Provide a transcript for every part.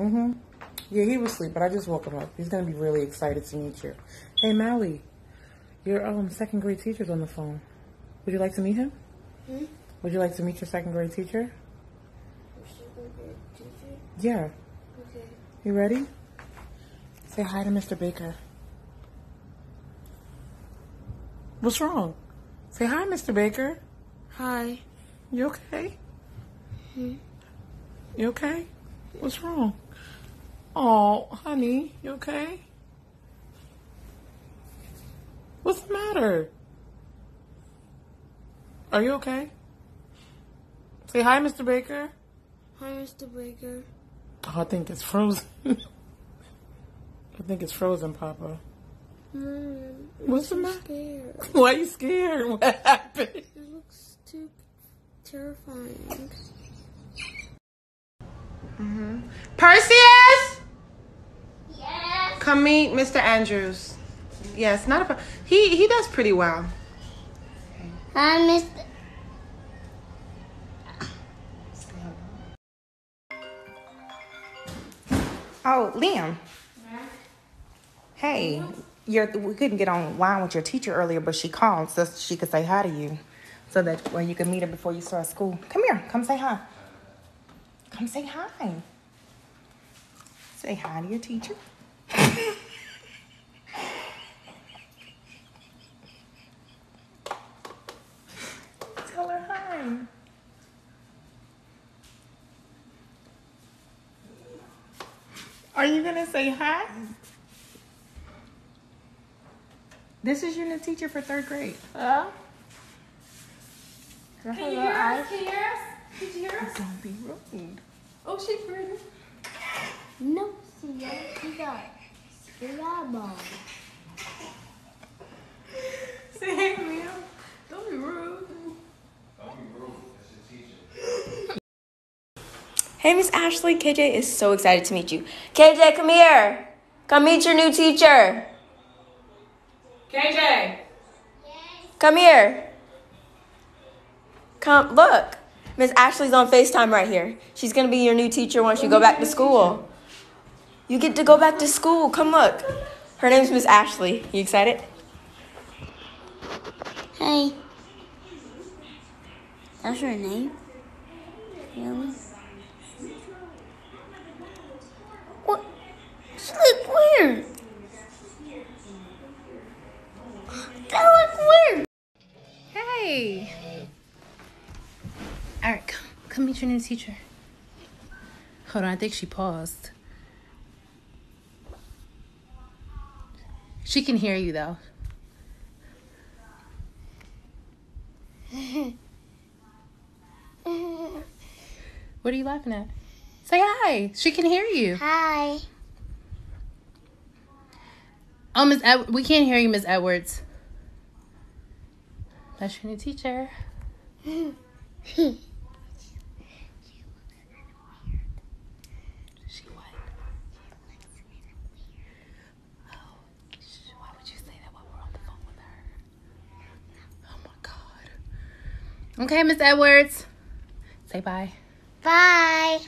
Mm-hmm. Yeah, he was asleep, but I just woke him up. He's gonna be really excited to meet you. Hey, Mally, your um second grade teacher's on the phone. Would you like to meet him? Hmm? Would you like to meet your second grade teacher? Second grade teacher? Yeah. Okay. You ready? Say hi to Mr. Baker. What's wrong? Say hi, Mr. Baker. Hi. You okay? Hmm? You okay? What's wrong? Oh, honey, you okay? What's the matter? Are you okay? Say hi, Mr. Baker. Hi, Mr. Baker. Oh, I think it's frozen. I think it's frozen, Papa. Mom, What's the matter? scared. Why are you scared? What happened? It looks too terrifying. Mm-hmm. Perseus! Yes. Come meet Mr. Andrews. Yes, not a pro- he he does pretty well. Hi, Mr. Oh, Liam. Hey, your we couldn't get online with your teacher earlier, but she called so she could say hi to you, so that when you can meet her before you start school. Come here, come say hi. Come say hi. Say hi to your teacher. Tell her hi. Are you gonna say hi? This is your new teacher for third grade. Hello? Can Can you hear us? Can you hear us? Can you hear us? Don't be rude. Oh, she's pretty. No, see, she got scared ball. Say hey, Liam. Don't be rude. Hey, Miss Ashley, KJ is so excited to meet you. KJ, come here. Come meet your new teacher. KJ. Come here. Come, look. Miss Ashley's on FaceTime right here. She's gonna be your new teacher once you go back to school. You get to go back to school. Come look. Her name's Miss Ashley. You excited? Hey. That's her name? Really? Your new teacher. Hold on, I think she paused. She can hear you though. What are you laughing at? Say hi. She can hear you. Hi. Oh, Miss Ed- we can't hear you, Miss Edwards. That's your new teacher. She what? Oh, sh- why would you say that while we're on the phone with her? Oh my God. Okay, Miss Edwards. Say bye. Bye.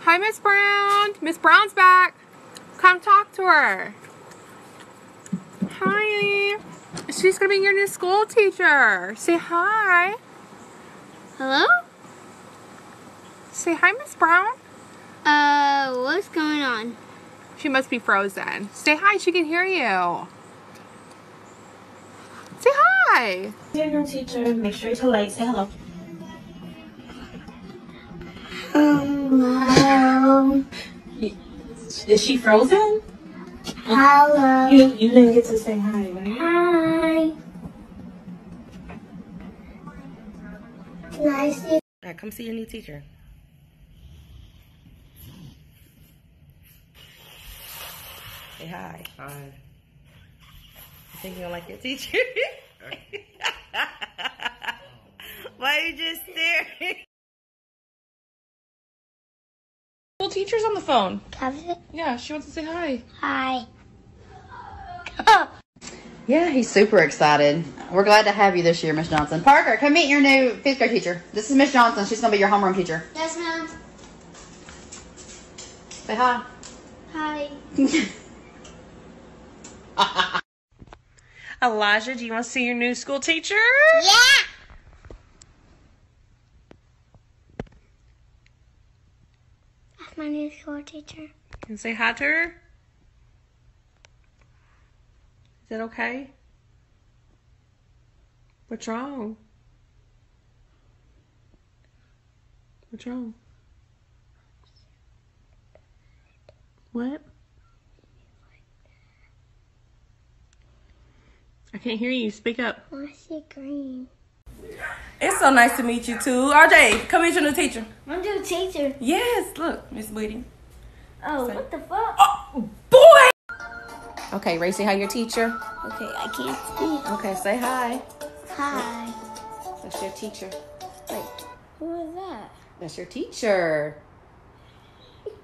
Hi, Miss Brown. Miss Brown's back. Come talk to her. Hi. She's gonna be your new school teacher. Say hi. Hello? Say hi, Miss Brown. Uh, what's going on? She must be frozen. Say hi. She can hear you. Say hi. Dear new teacher, make sure you're polite. Say hello. Hello. Is she frozen? Hello. You you didn't get to say hi, right? Hi. Nice. I see? All right, come see your new teacher. Say hi. Hi. You think you don't like your teacher? Why are you just staring? Well, teacher's on the phone. Have it? Yeah, she wants to say hi. Hi. Yeah, he's super excited. We're glad to have you this year, Miss Johnson. Parker, come meet your new fifth grade teacher. This is Miss Johnson. She's going to be your homeroom teacher. Yes, ma'am. Say hi. Hi. Elijah, do you want to see your new school teacher? Yeah. That's my new school teacher. Can you say hi to her? Is that okay? What's wrong? What's wrong? What? I can't hear you. Speak up. Oh, I see green. It's so nice to meet you too. RJ, come meet your new teacher. I'm new teacher. Yes, look, Miss Bleedy. Oh, what the fuck? Oh, boy! Okay, Racy, how your teacher? Okay, I can't speak. Okay, say hi. Hi. That's your teacher. Wait, who is that? That's your teacher.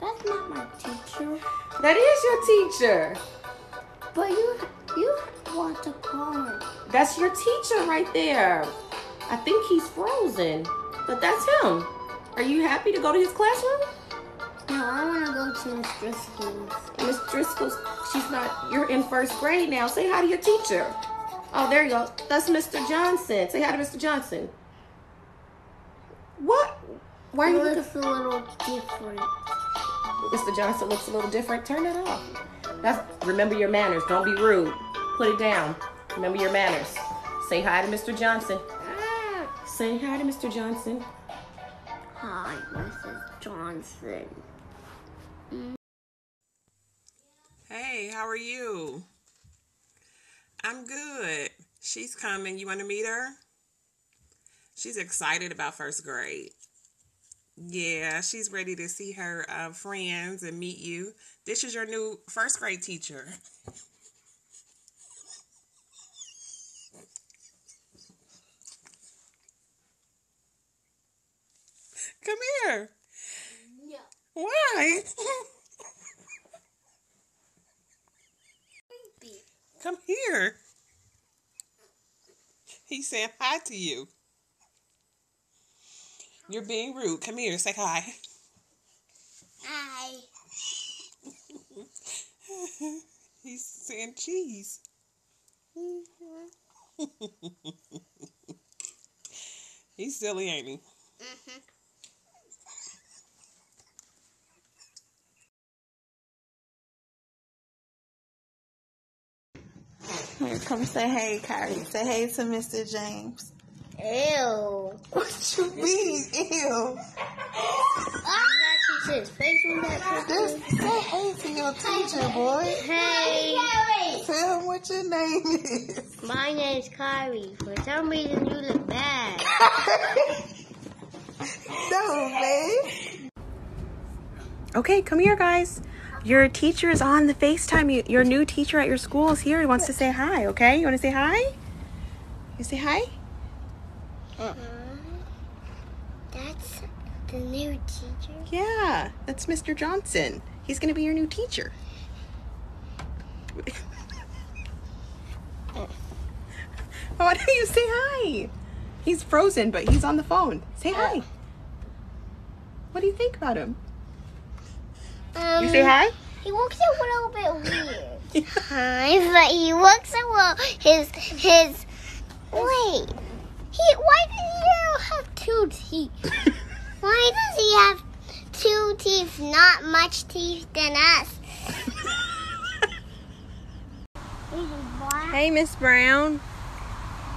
That's not my teacher. That is your teacher. But you, you want to call her. That's your teacher right there. I think he's frozen, but that's him. Are you happy to go to his classroom? No, I want to go to Miss Driscoll's. Miss Driscoll's, she's not, you're in first grade now. Say hi to your teacher. Oh, there you go. That's Mr. Johnson. Say hi to Mr. Johnson. What? Why are you looking? looks a little different. Mr. Johnson looks a little different. Turn that off. That's remember your manners. Don't be rude. Put it down. Remember your manners. Say hi to Mr. Johnson. Say hi to Mr. Johnson. Hi, Mrs. Johnson. Hey, how are you? I'm good. She's coming. You want to meet her? She's excited about first grade. Yeah, she's ready to see her uh, friends and meet you. This is your new first grade teacher. Come here. No. Why? Come here. He's saying hi to you. You're being rude. Come here, say hi. Hi. He's saying cheese. Mm-hmm. He's silly, ain't he? Mm-hmm. Here, come say hey, Kyrie. Say hey to Mr. James. Ew. What you mean, ew? Ah! You got his face on that Just say hey to your teacher, boy. Hey. Tell him what your name is. My name's Kyrie. For some reason, you look bad. No, man. Okay, come here, guys. Your teacher is on the FaceTime. You, your new teacher at your school is here. He wants to say hi, okay? You want to say hi? You say hi? Uh-huh. That's the new teacher. Yeah, that's Mr. Johnson. He's going to be your new teacher. Oh. Why don't you say hi? He's frozen, but he's on the phone. Say hi. Oh. What do you think about him? Um, You say hi? He looks a little bit weird. Hi, but he looks a little. His his. Wait. He why does he have two teeth? why does he have two teeth? Not much teeth than us. Hey, Miss Brown.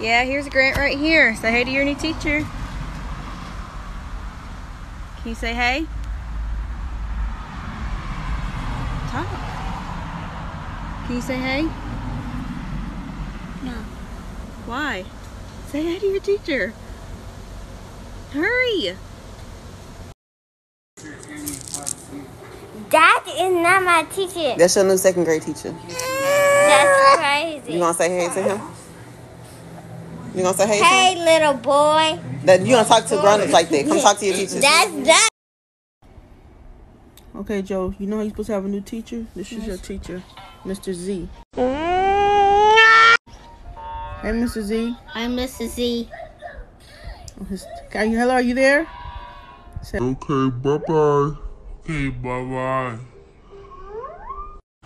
Yeah, here's Grant right here. Say hey to your new teacher. Can you say hey? Talk. Can you say hey? No. Why? Say hey to your teacher. Hurry. That is not my teacher. That's your new second grade teacher. That's crazy. You gonna say hey to him? You gonna say hey, to Hey, little boy. That you gonna talk to grown-ups like that? Come talk to your teachers. That's that. Okay, Joe, you know how you're supposed to have a new teacher? This is your teacher, Mr. Z. Hey, Mr. Z. I'm Mrs. Z. Oh, are you, hello, are you there? Okay, bye bye. Okay, bye bye.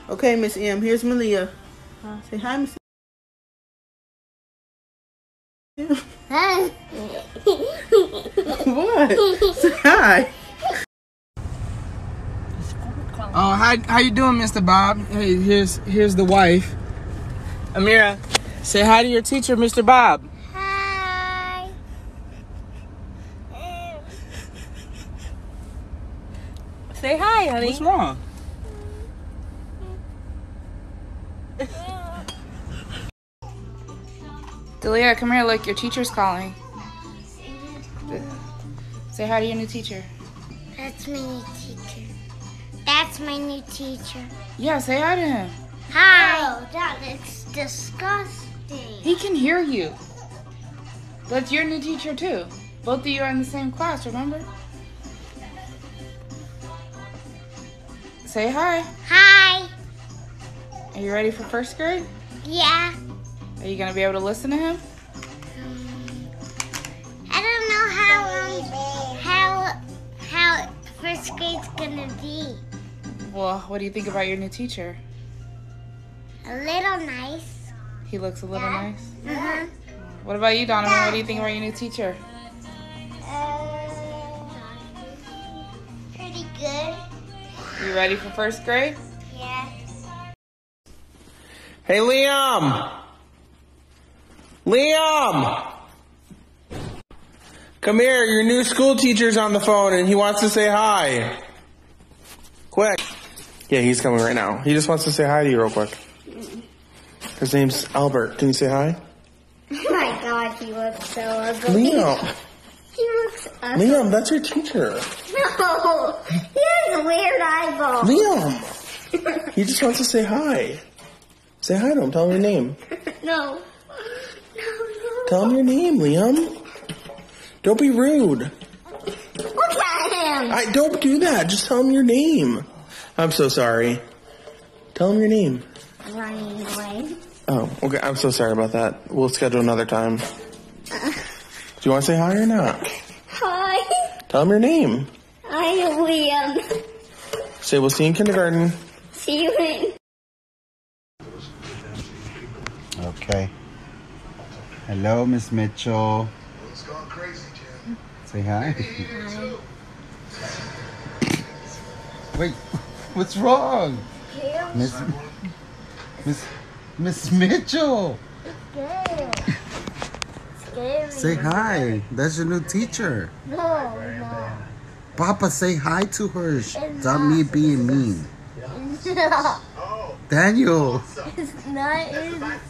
Okay, Miss M. Here's Malia. Say hi, Miss. Hi. what? Say hi. Oh, how how you doing, Mr. Bob? Hey, here's here's the wife. Amira, say hi to your teacher, Mr. Bob. Hi. Say hi, honey. What's wrong? Delia, come here. Look, your teacher's calling. Say hi to your new teacher. That's my new teacher. That's my new teacher. Yeah, say hi to him. Hi. Oh, that looks disgusting. He can hear you. That's your new teacher too. Both of you are in the same class, remember? Say hi. Hi. Are you ready for first grade? Yeah. Are you gonna be able to listen to him? I don't know how um, how how first grade's gonna be. Well, what do you think about your new teacher? A little nice. He looks a little nice. Uh-huh. What about you, Donovan? What do you think about your new teacher? Pretty good. You ready for first grade? Yeah. Hey, Liam. Liam. Come here. Your new school teacher's on the phone, and he wants to say hi. Quick. Yeah, he's coming right now. He just wants to say hi to you real quick. His name's Albert. Can you say hi? Oh my god, he looks so ugly. Liam. He looks ugly. Liam, that's your teacher. No, he has weird eyeballs. Liam. He just wants to say hi. Say hi to him. Tell him your name. No. Tell him your name, Liam. Don't be rude. Look at him. I don't do that. Just tell him your name. I'm so sorry. Tell him your name. Running away. Oh, okay. I'm so sorry about that. We'll schedule another time. Uh, Do you want to say hi or not? hi, Tell him your name. I'm Liam. Say we'll see you in kindergarten. See you in. Okay. Hello, Miss Mitchell. It's gone crazy, Jim. Say hi. hi. Wait, what's wrong? Miss Miss Miss Mitchell. Scary. Say hi. That's your new teacher. No, no. Papa, say hi to her. Stop me being mean. No. Daniel, It's not. It's like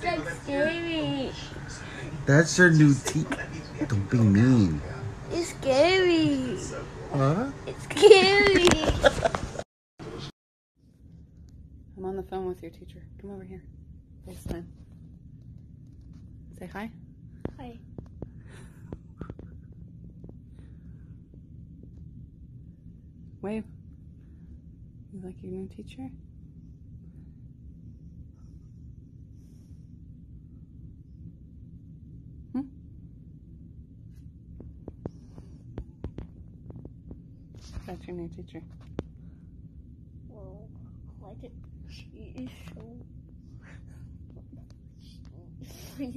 scary. that's your new teacher. Don't be mean. It's scary. Huh? It's scary. I'm on the phone with your teacher. Come over here. FaceTime. Say hi. Hi. Wave. You like your new teacher? Hmm? That's your new teacher. Well, why did she is so. Why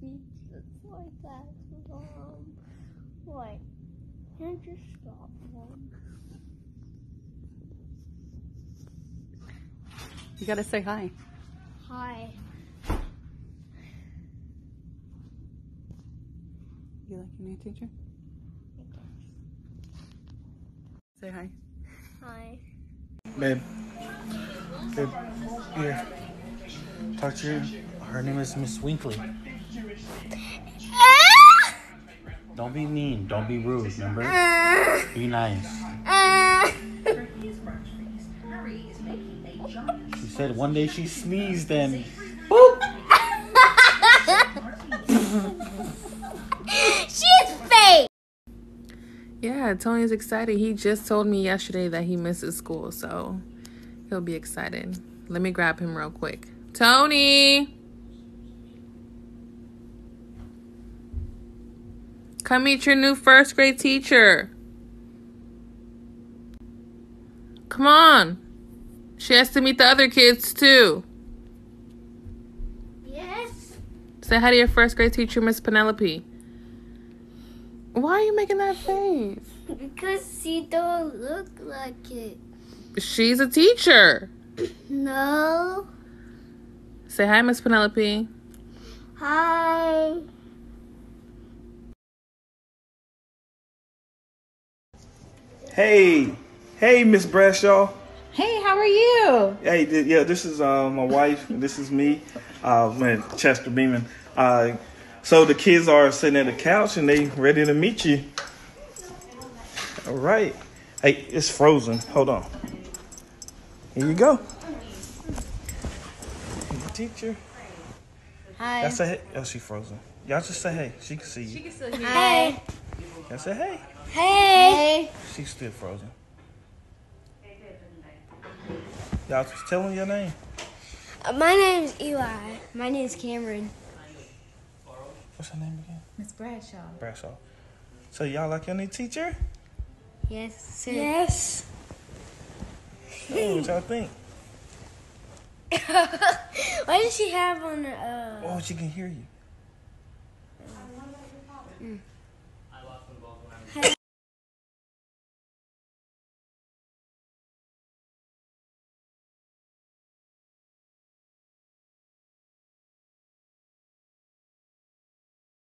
she just like that, Mom? Why? Can't you stop, Mom? You gotta say hi. Hi. You like your new teacher? Say hi. Hi. Babe. Babe. Here. Talk to her. Her name is Miss Winkley. Don't be mean. Don't be rude, remember? Be nice. She said one day she sneezed and Boop! She's fake. Yeah, Tony's excited. He just told me yesterday that he misses school, so he'll be excited. Let me grab him real quick. Tony! Come meet your new first grade teacher. Come on. She has to meet the other kids too. Yes. Say hi to your first grade teacher, Miss Penelope. Why are you making that face? Because she don't look like it. She's a teacher. No. Say hi, Miss Penelope. Hi. Hey, hey, Miss Bradshaw. Hey, how are you? Hey, th- yeah, this is uh, my wife. and This is me, uh, man, Chester Beeman. Uh, so the kids are sitting at the couch and they ready to meet you. All right. Hey, it's frozen. Hold on. Here you go. Teacher. Hi. Y'all say hey. Oh, she frozen. Y'all just say hey. She can see you. can still hear Hi. Y'all say hey. Hey. She's still frozen. Y'all just tell them your name. Uh, my name's Eli. My name's Cameron. What's her name again? Miss Bradshaw. Bradshaw. So y'all like your new teacher? Yes. Sir. Yes. Oh, what y'all think? Why does she have on her? Uh... Oh, she can hear you.